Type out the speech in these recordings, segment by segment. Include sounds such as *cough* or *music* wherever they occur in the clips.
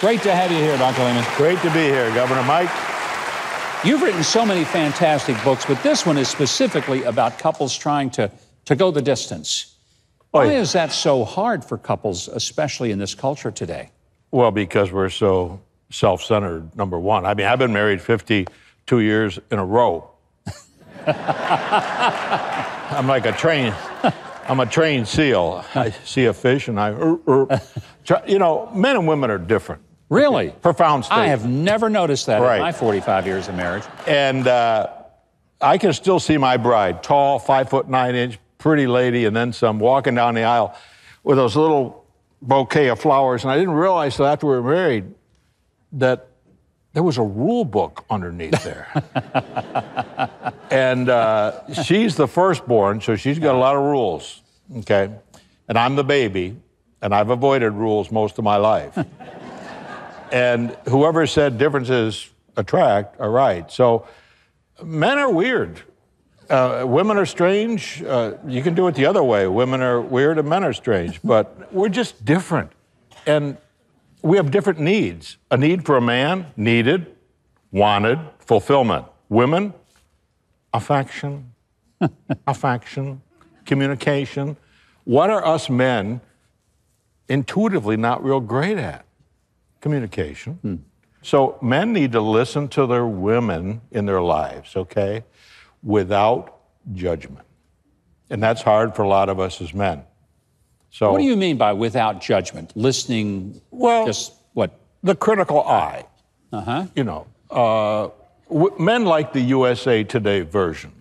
Great to have you here, Dr. Leman. Great to be here, Governor Mike. You've written so many fantastic books, but this one is specifically about couples trying to, to go the distance. Why is that so hard for couples, especially in this culture today? Well, because we're so self centered, number one. I mean, I've been married 52 years in a row. *laughs* I'm like a train. I'm a trained seal. I see a fish and I, er, er. you know, men and women are different. Really? Profound statement. I have never noticed that Right. in my 45 years of marriage. And uh, I can still see my bride, tall, five foot nine inch, pretty lady, and then some, walking down the aisle with those little bouquet of flowers. And I didn't realize till after we were married that there was a rule book underneath there. *laughs* and uh, she's the firstborn, so she's got a lot of rules. Okay. And I'm the baby, and I've avoided rules most of my life. And whoever said differences attract are right. So men are weird. Uh, women are strange. Uh, you can do it the other way. Women are weird and men are strange, but we're just different. And we have different needs. A need for a man, needed, wanted, fulfillment. Women, affection, *laughs* affection, communication. What are us men intuitively not real great at? Communication. So men need to listen to their women in their lives, okay, without judgment. And that's hard for a lot of us as men. So What do you mean by without judgment? Listening, Well- just what? the critical eye, Uh huh. you know, uh, w- men like the USA Today version,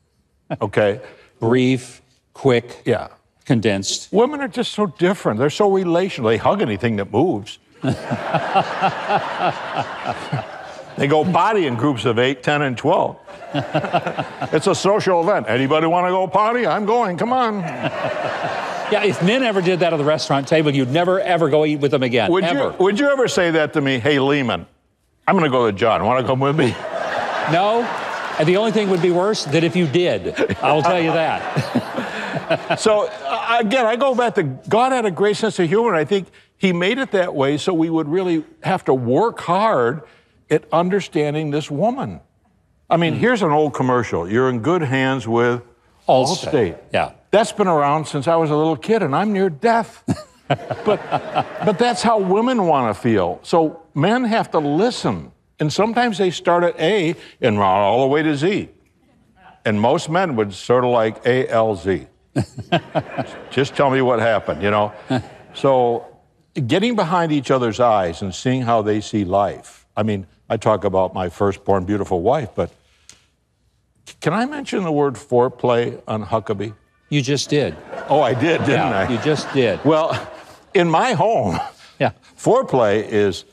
*laughs* okay? Brief, quick, Yeah. condensed. Women are just so different. They're so relational. They hug anything that moves. *laughs* they go potty in groups of 8, 10, and 12. *laughs* it's a social event. Anybody want to go potty? I'm going. Come on. *laughs* Yeah, if men ever did that at the restaurant table, you'd never ever go eat with them again. Would ever. you, would you ever say that to me? Hey, Leman, I'm going to go to John. Want to come with me? No. And the only thing would be worse that if you did. I will tell you that. so uh, again, I go back to God had a great sense of humor. I think He made it that way so we would really have to work hard at understanding this woman. I mean, hmm. here's an old commercial. You're in good hands with Allstate. Allstate. Yeah. That's been around since I was a little kid, and I'm near death. *laughs* but, but that's how women want to feel. So men have to listen. And sometimes they start at A and run all the way to Z. And most men would sort of like A, L, Z. *laughs* Just tell me what happened, you know? So getting behind each other's eyes and seeing how they see life. I mean, I talk about my firstborn beautiful wife, but can I mention the word foreplay on Huckabee? You just did. Oh, I did, didn't yeah, I? you just did. Well, in my home, Yeah. foreplay is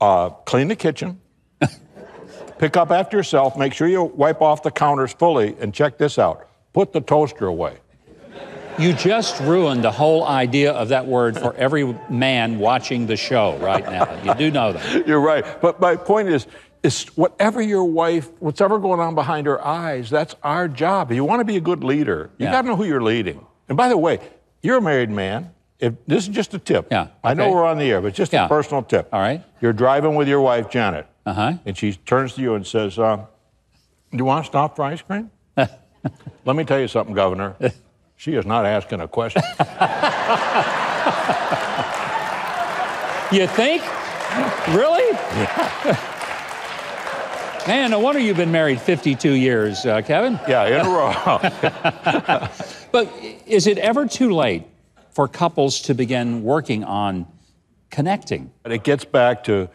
uh, clean the kitchen, *laughs* pick up after yourself, make sure you wipe off the counters fully, and check this out put the toaster away. You just ruined the whole idea of that word for *laughs* every man watching the show right now. You do know that. *laughs* You're right. But my point is, is whatever your wife, whatever going on behind her eyes, that's our job. If you want to be a good leader, you Yeah. got to know who you're leading. And by the way, you're a married man. If this is just a tip. Yeah, I know we're on the air, but just Yeah. a personal tip. All right. You're driving with your wife, Janet. Uh huh. And she turns to you and says, uh, Do you want to stop for ice cream? *laughs* Let me tell you something, Governor. She is not asking a question. *laughs* You think? Really? *laughs* Man, no wonder you've been married 52 years, uh, Kevin. yeah, in a row. *laughs* But is it ever too late for couples to begin working on connecting? But it gets back to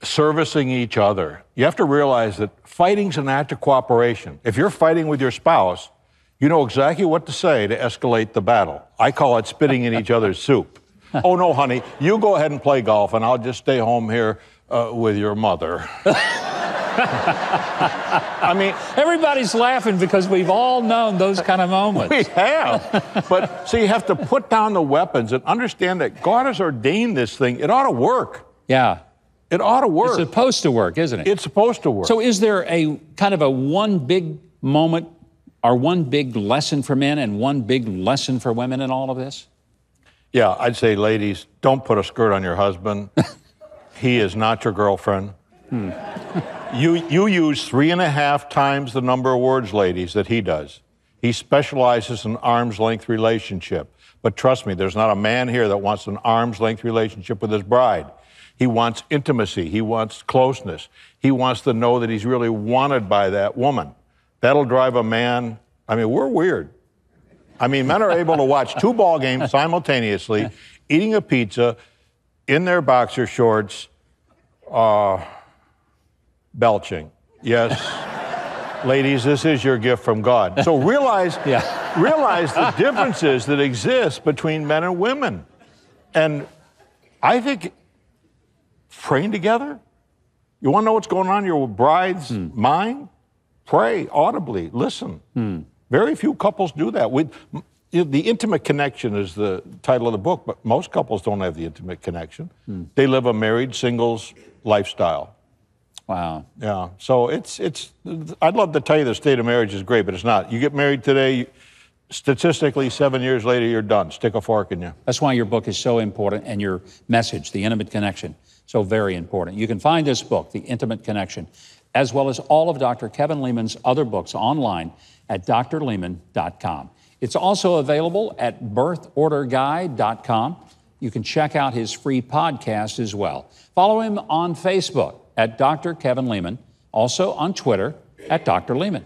servicing each other. You have to realize that fighting's an act of cooperation. If you're fighting with your spouse, you know exactly what to say to escalate the battle. I call it spitting in each other's soup. *laughs* oh, no, honey, you go ahead and play golf, and I'll just stay home here uh, with your mother. *laughs* I mean, Everybody's laughing because we've all known those kind of moments. We have. But so you have to put down the weapons and understand that God has ordained this thing. It ought to work. Yeah. It ought to work. It's supposed to work, isn't it? it's supposed to work. So, is there a kind of a one big moment or one big lesson for men and one big lesson for women in all of this? yeah, I'd say, ladies, don't put a skirt on your husband. *laughs* he is not your girlfriend. Hmm. you, you use three and a half times the number of words, ladies, that he does. He specializes in arm's length relationship. But trust me, there's not a man here that wants an arm's length relationship with his bride. He wants intimacy. He wants closeness. He wants to know that he's really wanted by that woman. That'll drive a man. I mean, we're weird. I mean, men are able to watch two ball games simultaneously, eating a pizza in their boxer shorts, uh, belching. Yes. Ladies, this is your gift from God. So realize, *laughs* Yeah. realize the differences that exist between men and women. And I think praying together, you want to know what's going on in your bride's mind? Pray audibly, listen. Hmm. Very few couples do that. We, the intimate connection is the title of the book, but most couples don't have the intimate connection. Hmm. They live a married singles lifestyle. Wow. Yeah. So it's it's. I'd love to tell you the state of marriage is great, but it's not. You get married today, statistically, seven years later, you're done. Stick a fork in you. That's why your book is so important and your message, The Intimate Connection, so very important. You can find this book, The Intimate Connection, as well as all of Dr. Kevin Leman's other books online at drleman.com. It's also available at birthorderguide.com. You can check out his free podcast as well. Follow him on Facebook at Dr. Kevin Leman, also on Twitter at Dr. Leman.